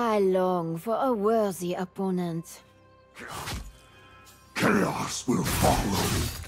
I long for a worthy opponent. Chaos will follow.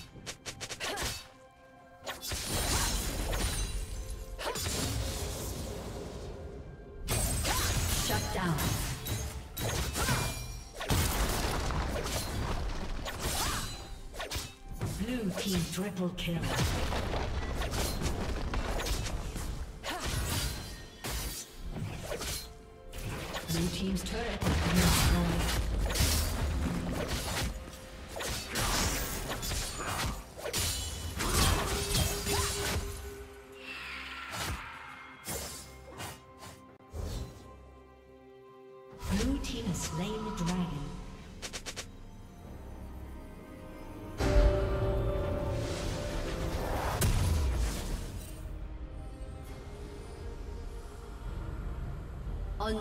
Blue Team triple kill. Blue Team's turret has been destroyed.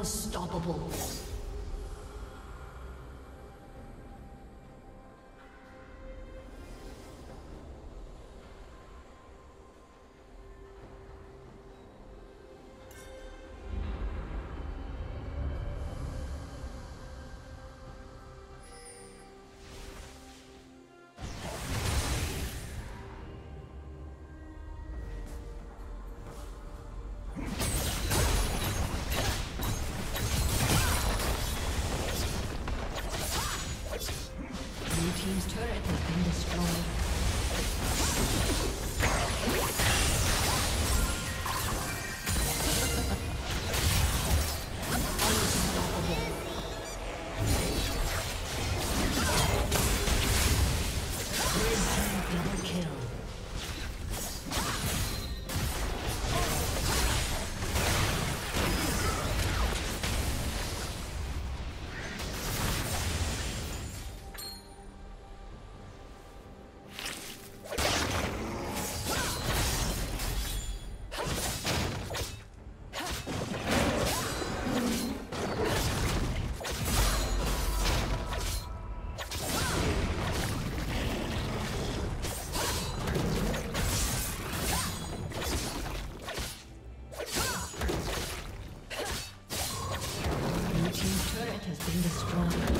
Unstoppable. been destroyed.